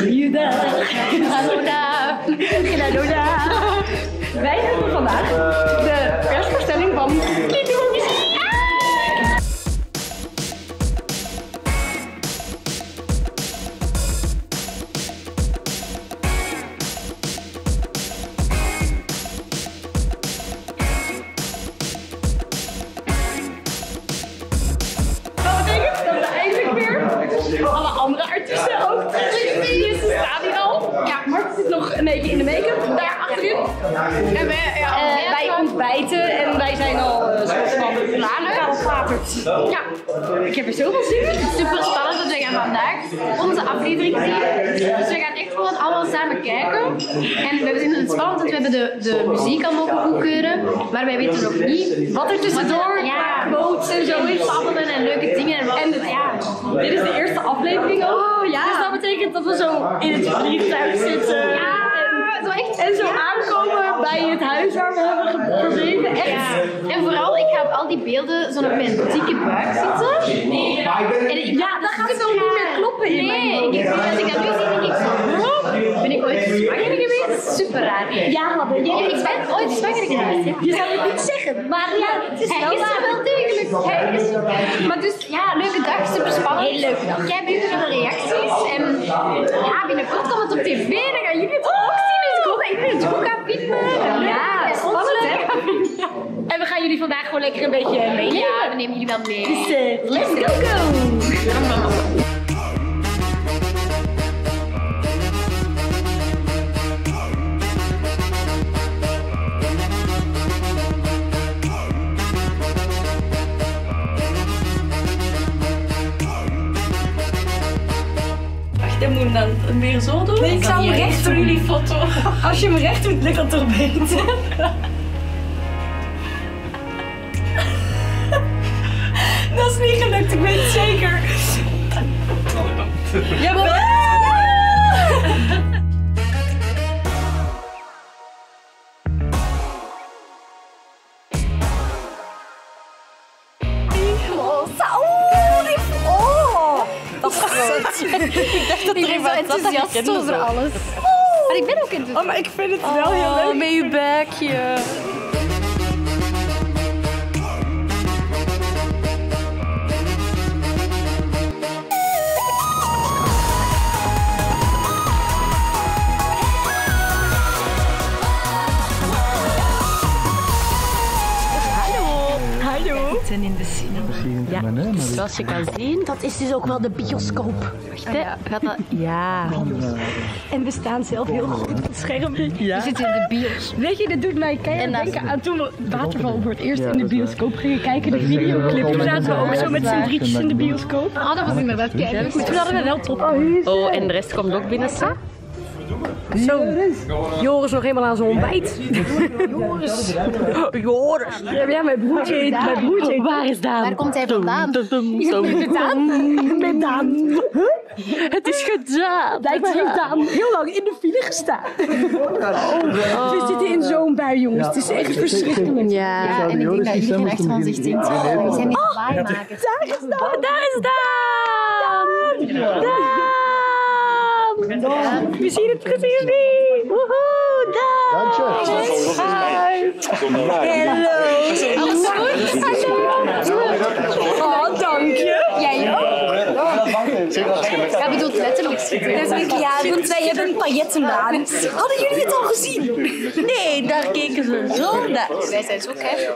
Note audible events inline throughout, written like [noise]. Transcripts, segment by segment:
Goeiedag. Hallo Hallo Wij hebben vandaag de En wij, ja, Eh, wij ontbijten en wij zijn al een soort van klaargepaterd. Ja, ik heb er zoveel zin in. Super spannend, want we gaan vandaag onze aflevering zien. Dus we gaan echt gewoon allemaal samen kijken. En we vinden het spannend, want we hebben de, de muziek al mogen goedkeuren. Maar wij weten nog niet Wat er tussendoor Ja. quotes en zo is. babbelen en leuke dingen. En, En ja, dit is de eerste aflevering ook. Oh, ja. Dus dat betekent dat we zo in het vliegtuig zitten. Ja, en, zo echt. en zo aankomen bij het huis waar we hebben ge- verbleven. Echt. En vooral, ik ga op al die beelden zo op mijn dikke buik zitten. En ik, Ja, dat gaat zo niet meer kloppen in Nee, ik, als ik dat nu zie, denk ik zo, "Huh? ben ik ooit zwanger geweest? Super raar. Ja, maar ben je, ik ben ooit zwanger geweest. je zou het niet zeggen, maar ja, het is Hij wel is waar. wel degelijk. Maar dus, ja, leuke dag, super spannend. Heel leuk. Jij bent naar de reacties. En ja, binnenkort komt het op tv. Dan gaan jullie het ook ik goed gaan vinden. Ja, spannend, hè? En we gaan jullie vandaag gewoon lekker een beetje meenemen. Ja, we nemen jullie wel mee. Dus eh, let's go go! Dan moet je dan meer zo doen? Nee, ik zou hem recht voor doen. jullie foto. [laughs] Als je hem recht doet, ligt dat toch beter? [laughs] Dat is niet gelukt, ik weet het zeker. Ja, maar... [laughs] Ik dacht dat ik ben zo enthousiast over alles. Maar ik ben ook enthousiast. Oh, maar ik vind het wel heel leuk. met je buikje. Zoals je kan zien, Dat is dus ook wel de bioscoop. wacht, hè, gaat dat... [laughs] Ja. En we staan zelf heel goed op het scherm. We zitten in de bios. Weet je, dat doet mij keihard En denken aan toen we Waterval voor het eerst in de bioscoop gingen kijken, de videoclip. Toen zaten we ook zo met z'n drietjes in de bioscoop. Oh, dat was inderdaad kijken. Toen hadden we wel top. Oh, en de rest komt ook binnen? Zo, Joris nog helemaal aan zijn ontbijt. Joris. Joris. Ja, mijn broertje mijn broertje heet. Waar is Daan? Waar komt hij vandaan? Met Daan? Met Daan. Het is gedaan. Blijkbaar heeft Daan heel lang in de file gestaan. We zitten in zo'n bui, jongens. Het is echt verschrikkelijk. Ja, en ik denk dat iedereen achter van zich denkt, oh, we zijn niet waarmakers. Daar is Daan. Daar is Daan! Daan! We zien het precies niet. Woehoe, Daan. Hi. Hallo. Alles goed? Oh, dank je. Jij ook? Ja, bedoelt letterlijk schieten. Ja, want wij hebben pailletten aan. Hadden jullie het al gezien? Nee, daar keken ze zo naar. Wij zijn zo kei.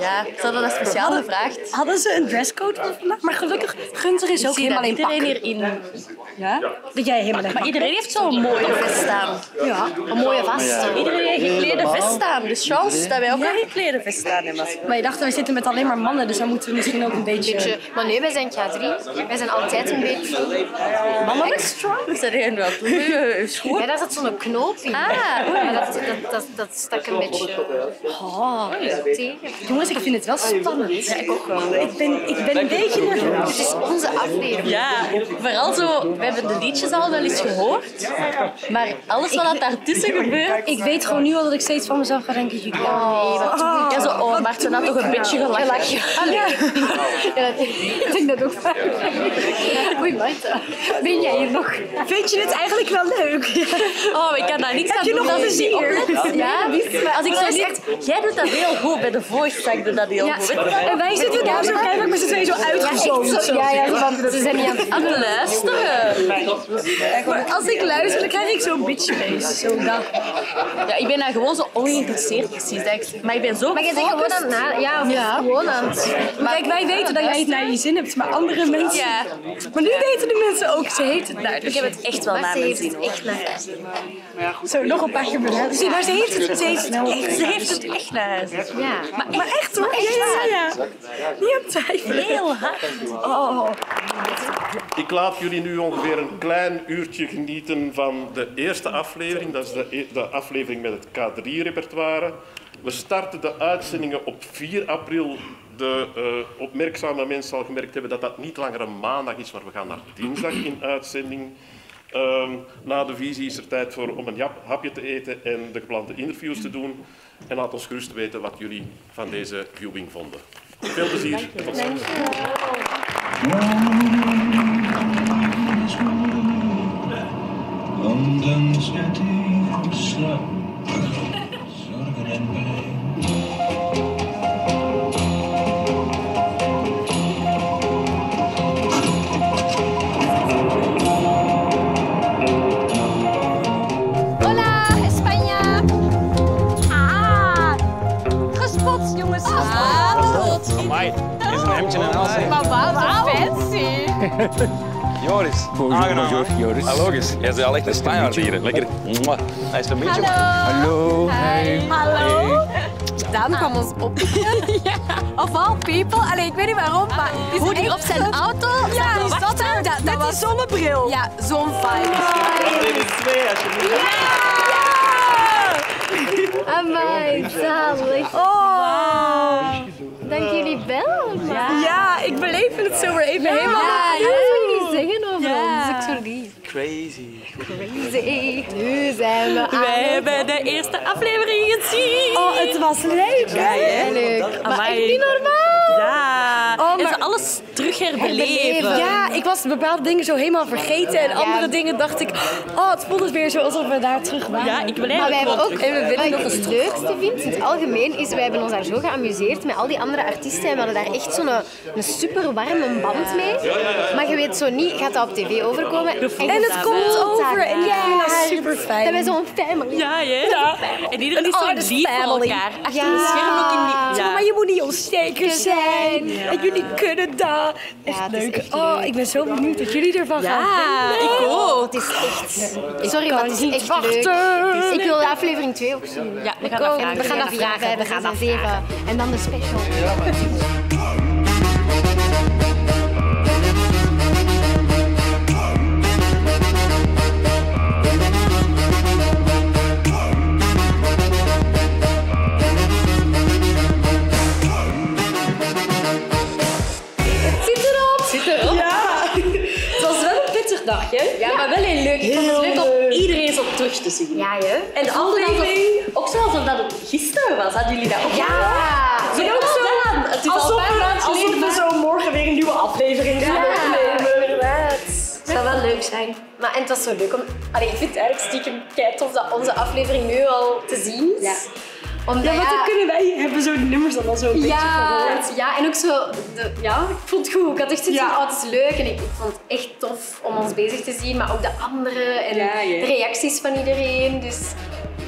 Ja, ze hadden dat speciaal gevraagd. Hadden ze een dresscode voor vandaag? Maar gelukkig, Gunther is ook helemaal in pak. iedereen hierin. Ja? Dat jij helemaal Maar iedereen heeft zo'n mooie vest staan. Ja. Een mooie vaste. Iedereen heeft een geklede vest staan. Dus chance dat wij ook een geklede vest staan hebben. Maar je dacht, we zitten met alleen maar mannen, dus dan moeten we misschien ook een beetje... Beetje- Maar nee, wij zijn K3. Wij zijn altijd een beetje... Mannelijk strong. Ze zijn wel. Ja, daar zat zo'n knoop in. Ah. Maar dat, dat, dat, dat stak een beetje Oh. tegen. Jongens, ik vind het wel spannend. Ja, ik ook wel. Ik ben, ik ben een beetje nerveus. Het is onze aflevering. Ja, vooral zo, we hebben de liedjes al wel eens gehoord, maar alles wat daartussen gebeurt... Ik weet gewoon nu al dat ik steeds van mezelf ga denken, jullie. Nee, wat doe Ja, zo, oh, Maarten had toch een beetje gelachen. ik? [laughs] Ja, dat- ik denk dat ook. Oei, Marta. Ben jij hier nog? Vind je dit eigenlijk wel leuk? Oh, ik kan daar niks aan je doen nog als ik oplet. Ja, maar als ik zo niet... Jij doet dat heel goed. Bij de voice ik dat heel Ja. goed. Je? En wij zitten daar zo keihard met z'n tweeën zo uitgezoomd. Ja, ja, van, ze zijn niet aan het Aan het luisteren. Maar als ik luister, dan krijg ik zo'n bitch face. Zo dat. Ja, ik ben daar gewoon zo ongeïnteresseerd precies. Maar ik ben zo Maar jij bent gewoon aan het. Ja, gewoon aan het... Kijk, wij weten dat jij het naar je zin hebt, maar andere mensen... Ja. Maar nu weten de mensen ook, ze heet het naar. Ik heb het echt wel naar het hoor. echt naar zo nog een paar keer benaderd. Zie, maar ze heeft het, ze heeft het echt. Ze heeft het echt naar zin. Ja. Maar, maar echt hoor, ja, ja, ja. Niet aan twijfelen. Heel hard. Oh. Ik laat jullie nu ongeveer een klein uurtje genieten van de eerste aflevering. Dat is de, e- de aflevering met het K3-repertoire. We starten de uitzendingen op 4 april. De eh, opmerkzame mensen zal gemerkt hebben dat dat niet langer een maandag is, maar we gaan naar dinsdag in uitzending. Ehm, na de visie is er tijd voor om een jap- hapje te eten en de geplande interviews te doen. En laat ons gerust weten wat jullie van deze viewing vonden. Veel plezier. Tot ziens. London city full slow. Zorgen en pijn. Jongens. Ah, Amai, is een hemdje en alles. hè. Maar wauw, fancy. [laughs] Joris, aangenaam. Joris. Ah, logisch. Jij bent al echt een Spanjaard hier. Lekker. Mwah. Hij is een beetje... Hallo. Hallo. Daan kwam ons op. [laughs] Of all people. Allee, ik weet niet waarom, maar... Hoe die op zijn auto ja, die zat er. Dat, dat was zonnebril. Ja, zo'n vibe. Amai, zalig. Oh. Dank jullie wel. Ja, Ja, ik beleef het zo weer even helemaal. ja, dat wil jullie zeggen over Ja. ons. Ik zo lief. Crazy. Crazy. Nu zijn we Wij het hebben de eerste aflevering gezien. Oh, het was leuk, hè? leuk. Maar echt niet normaal. Ja. Oh, maar- zo alles terug Herbeleven. herbeleven. Ja, ik was bepaalde dingen zo helemaal vergeten. En andere dingen dacht ik, oh, het voelde weer zo alsof we daar terug waren. Ja, ik wil Maar wij hebben ook, en we willen nog het leukste vind in het algemeen, is wij hebben ons daar zo geamuseerd met al die andere artiesten. En we hadden daar echt zo'n een super warme band mee. Maar je weet zo niet, gaat dat op tv overkomen? En, En het komt over en ja, super fijn. Dat wij zo'n family. Ja, ja. En iedereen is zo lief voor elkaar. Achter Ja. scherm ook in die... Zo, Ja. maar je moet niet onzeker zijn. En jullie kunnen dat. Is leuk. echt Oh, leuk. ik ben zo benieuwd wat jullie ervan gaan Ja, ik ook. Het is echt... Sorry, maar het is niet echt wachten. leuk. Ik wil de aflevering 2 ook zien. Ja, we gaan. We gaan vragen. We gaan zeven. En dan de special. Te zien. Ja, je. En de aflevering... Ook zo alsof dat het gisteren was. Hadden jullie dat ook Ja. Zo ook zo. Het is al paar maanden alsof we zo morgen weer een nieuwe aflevering gaan opnemen. inderdaad. Het zou wel leuk zijn. Maar en het was zo leuk om... Allee, ik vind het eigenlijk stiekem kei tof dat onze aflevering nu al te zien is. Ja. Omdat, Ja, want dan kunnen wij hebben zo de nummers dan al zo een beetje ja, gehoord. ja, en ook zo... De, ja, ik vond het goed. Ik had echt zoiets Ja. van, oh, het is leuk. En ik, ik vond het echt tof om ons bezig te zien. Maar ook de anderen en de reacties van iedereen. Dus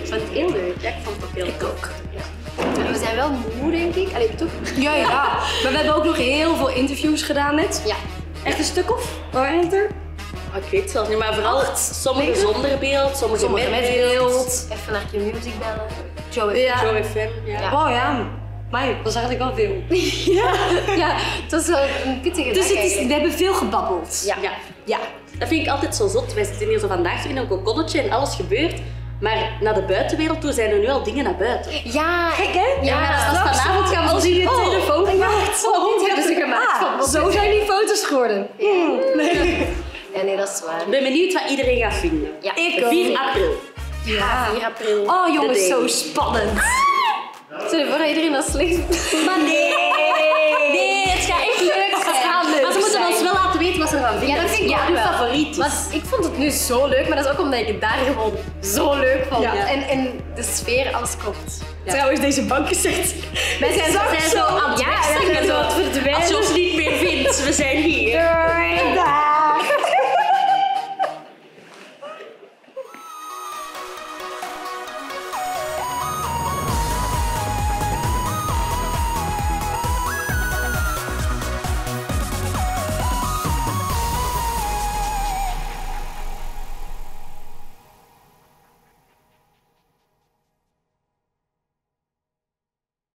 ik vond het heel leuk. Ja, ik vond het ook heel ik ook. We zijn wel moe, denk ik. Allee, toch? Ja, ja. [laughs] Maar we hebben ook nog heel veel interviews gedaan net. Ja. Echt een stuk of? Het er? Oh, ik weet het zelfs niet, maar vooral sommige Negen? zonder beeld, sommige, Sommige met beeld. beeld. Even naar je music bellen. Joe heeft Ja. Zo FM, ja. Ja. Oh ja. Maar dat was eigenlijk wel veel. [laughs] Ja, het was wel een pittige Dus dag het is, we hebben veel gebabbeld. Ja. Ja. Ja. Dat vind ik altijd zo zot. Wij zitten hier zo vandaag in een kokonnetje en alles gebeurt. Maar naar de buitenwereld toe zijn er nu al dingen naar buiten. Ja, Gek, hè? Ja, als straks vanavond gaan we Als je je Oh. telefoon gemaakt. Oh, dit hebben ze gemaakt. Ah, zo is- zijn die [laughs] foto's geworden. Ja, nee, dat is waar. Ik ben benieuwd wat iedereen gaat vinden. Ja. Ik 4 april. Ja, 4 april. Oh jongens, zo spannend. Stel je voor dat iedereen dat slecht Maar nee! Nee, het gaat echt leuk zijn. gaat leuk maar ze moeten zijn. ons wel laten weten wat ze ervan vind Ja, dat vind ik ja, wel. favoriet. Want ik vond het nu zo leuk, maar dat is ook omdat ik het daar gewoon zo leuk vond. Ja. En, en de sfeer als komt. Trouwens, deze banken zegt... Wij zijn, Zag zijn zo zo aan het ja, we zijn zo zo. aan het verdwijnen. Als je ons niet meer vindt, we zijn hier.